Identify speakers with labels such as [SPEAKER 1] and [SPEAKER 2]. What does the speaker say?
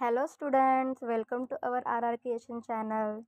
[SPEAKER 1] Hello students, welcome to our RR Creation channel.